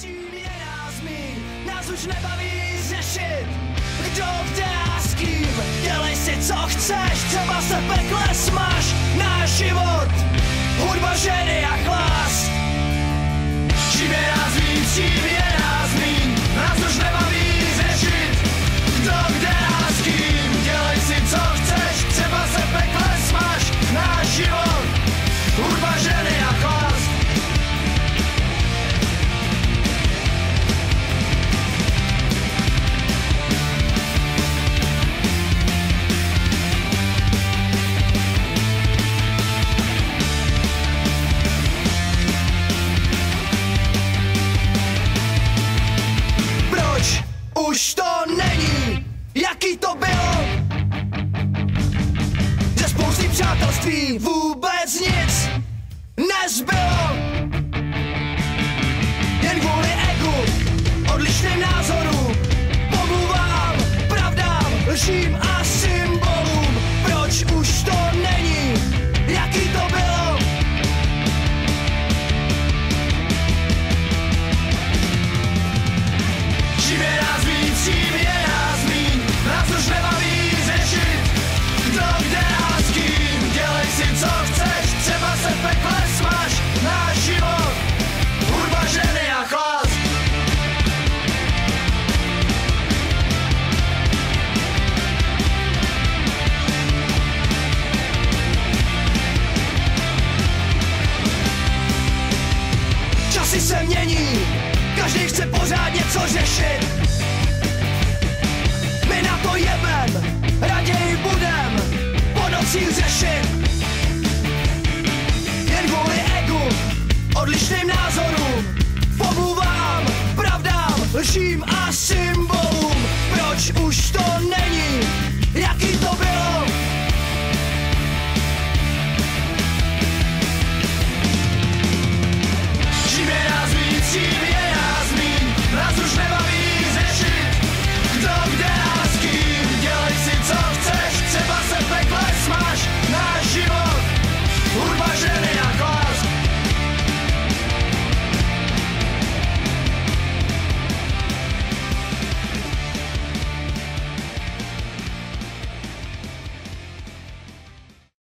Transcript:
čím je nás nás už nebaví řešit, kdo kde s kým. Dělej si co chceš, třeba se pekle smaž, náš život, hudba ženy a jaký to bylo? Ze spousty přátelství vůbec nic nezbylo. se mění, každý chce pořád něco řešit. My na to jebem, raději budem po nocích řešit. Jen kvůli egu, odlišným názorům, pomluvám, pravdám, lžím a symbolům. Proč už to